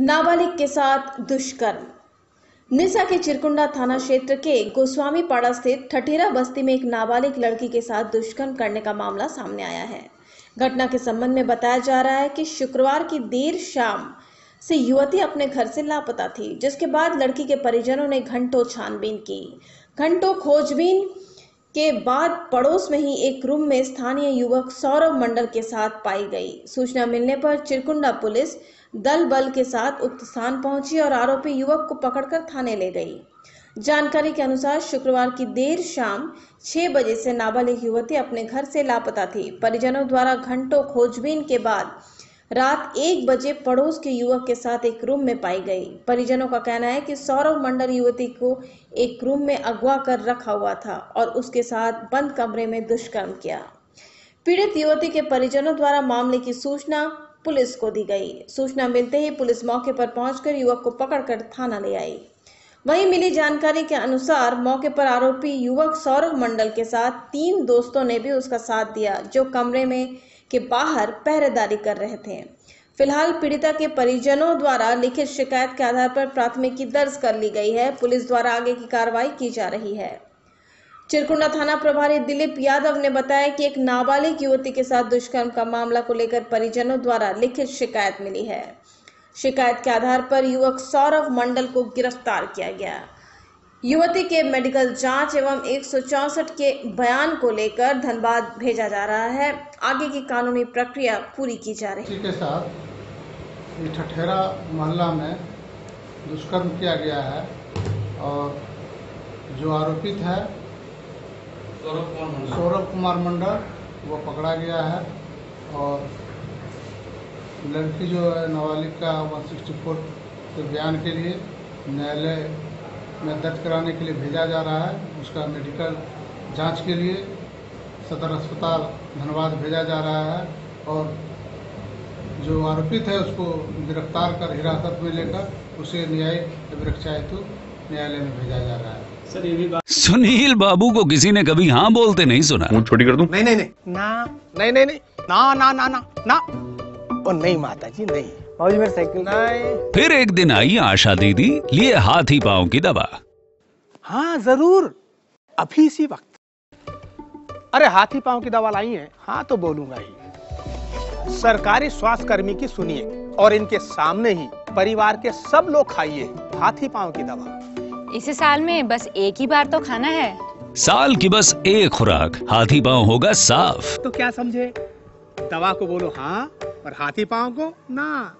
नाबालिग के साथ दुष्कर्म। निसा के चिरकुंडा थाना क्षेत्र के गोस्वामी पाड़ा स्थित ठठेरा बस्ती में एक नाबालिग लड़की के साथ दुष्कर्म करने का मामला सामने आया है। घटना के संबंध में बताया जा रहा है कि शुक्रवार की देर शाम से युवती अपने घर से लापता थी, जिसके बाद लड़की के परिजनों ने घंटों छानबीन की। घंटों खोजबीन के बाद पड़ोस में ही एक रूम में स्थानीय युवक सौरभ मंडल के साथ पाई गई। सूचना मिलने पर चिरकुंडा पुलिस दल बल के साथ उक्त स्थान पहुँची और आरोपी युवक को पकड़कर थाने ले गई। जानकारी के अनुसार शुक्रवार की देर शाम छह बजे से नाबालिग युवती अपने घर से लापता थी। परिजनों द्वारा घंटों खोजबीन के बाद रात एक बजे पड़ोस के युवक के साथ एक रूम में पाई गई। परिजनों का कहना है कि सौरभ मंडल युवती को एक रूम में अगवा कर रखा हुआ था और उसके साथ बंद कमरे में दुष्कर्म किया। पीड़ित युवती के परिजनों द्वारा मामले की सूचना पुलिस को दी गई। सूचना मिलते ही पुलिस मौके पर पहुंचकर युवक को पकड़कर थाना ले आई। वहीं मिली जानकारी के अनुसार मौके पर आरोपी युवक सौरभ मंडल के साथ तीन दोस्तों ने भी उसका साथ दिया, जो कमरे में के बाहर पहरेदारी कर रहे थे। फ़िलहाल पीड़िता के परिजनों द्वारा लिखित शिकायत के आधार पर प्राथमिकी दर्ज कर ली गई है। पुलिस द्वारा आगे की कार्रवाई की जा रही है। चिरकुंडा थाना प्रभारी दिलीप यादव ने बताया कि एक नाबालिग युवती के साथ दुष्कर्म का मामला को लेकर परिजनों द्वारा लिखित शिकायत मिली है। शिकायत के आधार पर युवक सौरभ मंडल को गिरफ़्तार किया गया। युवती के मेडिकल जाँच एवं एक के बयान को लेकर धनबाद भेजा जा रहा है। आगे की कानूनी प्रक्रिया पूरी की जा रही इसी के साथ ठठेरा मोहल्ला में दुष्कर्म किया गया है और जो आरोपित है सौरभ कुमार मंडल। सौरभ कुमार मंडल वो पकड़ा गया है और लड़की जो है नाबालिग का 164 के बयान के लिए न्यायालय में दर्ज कराने के लिए भेजा जा रहा है। उसका मेडिकल जाँच के लिए सदर अस्पताल धनबाद भेजा जा रहा है और जो आरोपित है उसको गिरफ़्तार कर हिरासत में लेकर उसे न्यायिक अभिरक्षा हेतु न्यायालय में भेजा जा रहा है। सर ये भी बात सुनील बाबू को किसी ने कभी हाँ बोलते नहीं सुना। मुँह छोटी कर दूँ? नहीं नहीं नहीं। ना। नहीं नहीं नहीं। ना ना ना ना ना। ओ नहीं माता जी नहीं। बाबूजी मेरी साइकिल नहीं। फिर एक दिन आई आशा दीदी लिए हाथी पाँव की दवा। हाँ ज़रूर। अभी इसी वक्त। अरे हाथी पाँव की दवा लाई है। हाँ तो बोलूँगा ही। सरकारी स्वास्थ्य कर्मी की सुनिए और इनके सामने ही परिवार के सब लोग खाइए हाथी पाँव की दवा। इस साल में बस एक ही बार तो खाना है। साल की बस एक खुराक हाथी पाँव होगा साफ़। तो क्या समझे? दवा को बोलो हाँ और हाथी पाँव को ना।